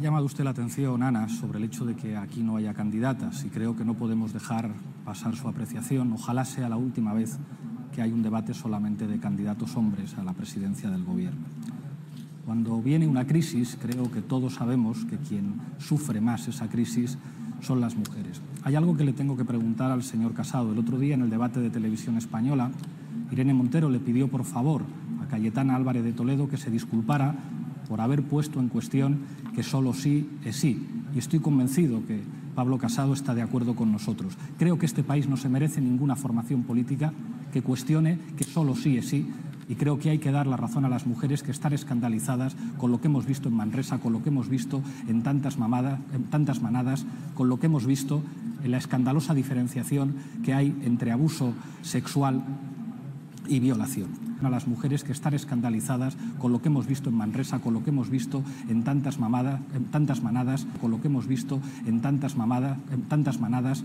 Ha llamado usted la atención, Ana, sobre el hecho de que aquí no haya candidatas y creo que no podemos dejar pasar su apreciación. Ojalá sea la última vez que hay un debate solamente de candidatos hombres a la presidencia del Gobierno. Cuando viene una crisis, creo que todos sabemos que quien sufre más esa crisis son las mujeres. Hay algo que le tengo que preguntar al señor Casado. El otro día, en el debate de televisión española, Irene Montero le pidió, por favor, a Cayetana Álvarez de Toledo que se disculpara por haber puesto en cuestión que solo sí es sí. Y estoy convencido que Pablo Casado está de acuerdo con nosotros. Creo que este país no se merece ninguna formación política que cuestione que solo sí es sí. Y creo que hay que dar la razón a las mujeres que están escandalizadas con lo que hemos visto en Manresa, con lo que hemos visto en tantas, en tantas manadas, con lo que hemos visto en la escandalosa diferenciación que hay entre abuso sexual y violación. A las mujeres que están escandalizadas con lo que hemos visto en Manresa, con lo que hemos visto en tantas, mamadas, en tantas manadas, con lo que hemos visto en tantas, mamadas, en tantas manadas.